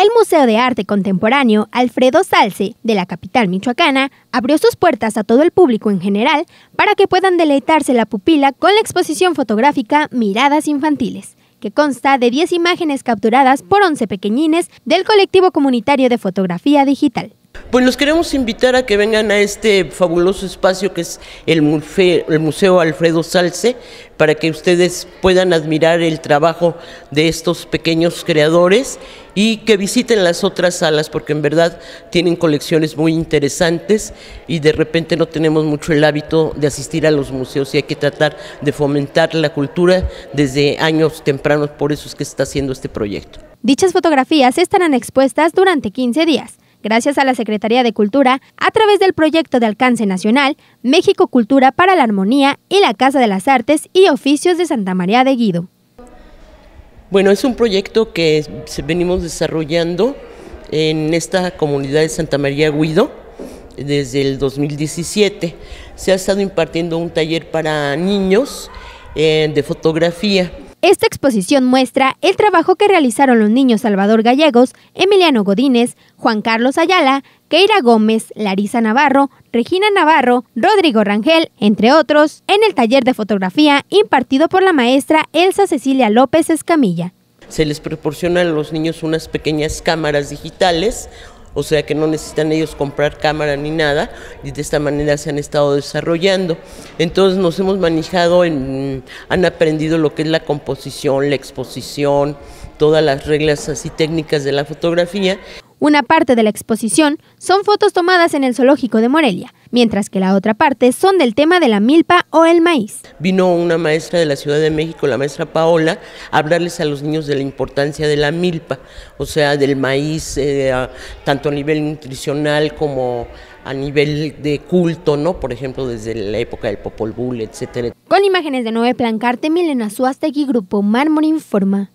El Museo de Arte Contemporáneo Alfredo Salce, de la capital michoacana, abrió sus puertas a todo el público en general para que puedan deleitarse la pupila con la exposición fotográfica Miradas Infantiles, que consta de 10 imágenes capturadas por 11 pequeñines del colectivo comunitario de fotografía digital. Pues los queremos invitar a que vengan a este fabuloso espacio que es el, Museo Alfredo Salce, para que ustedes puedan admirar el trabajo de estos pequeños creadores y que visiten las otras salas, porque en verdad tienen colecciones muy interesantes y de repente no tenemos mucho el hábito de asistir a los museos y hay que tratar de fomentar la cultura desde años tempranos, por eso es que está haciendo este proyecto. Dichas fotografías estarán expuestas durante 15 días gracias a la Secretaría de Cultura, a través del proyecto de alcance nacional México Cultura para la Armonía y la Casa de las Artes y Oficios de Santa María de Guido. Bueno, es un proyecto que venimos desarrollando en esta comunidad de Santa María Guido desde el 2017. Se ha estado impartiendo un taller para niños eh, de fotografía esta exposición muestra el trabajo que realizaron los niños Salvador Gallegos, Emiliano Godínez, Juan Carlos Ayala, Keira Gómez, Larisa Navarro, Regina Navarro, Rodrigo Rangel, entre otros, en el taller de fotografía impartido por la maestra Elsa Cecilia López Escamilla. Se les proporciona a los niños unas pequeñas cámaras digitales o sea que no necesitan ellos comprar cámara ni nada, y de esta manera se han estado desarrollando. Entonces nos hemos manejado, en, han aprendido lo que es la composición, la exposición, todas las reglas así técnicas de la fotografía. Una parte de la exposición son fotos tomadas en el zoológico de Morelia, mientras que la otra parte son del tema de la milpa o el maíz. Vino una maestra de la Ciudad de México, la maestra Paola, a hablarles a los niños de la importancia de la milpa, o sea, del maíz, eh, tanto a nivel nutricional como a nivel de culto, ¿no? Por ejemplo, desde la época del Popol Vuh, etcétera. Con imágenes de Nueve Plancarte, Milena Suástegui, Grupo Mármol Informa.